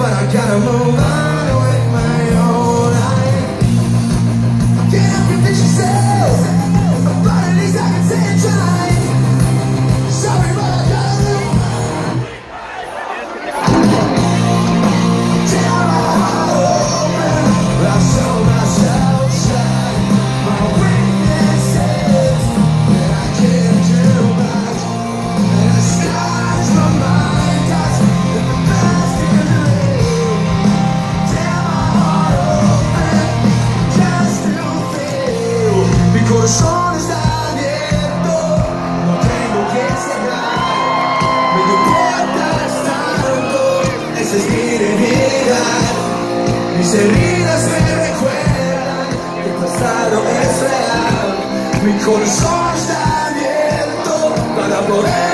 but I gotta move on corazón está abierto, no tengo que cerrar. Me importas tanto, esa es mi realidad. Mis heridas me recuerdan el pasado es real. Mi corazón está abierto para poder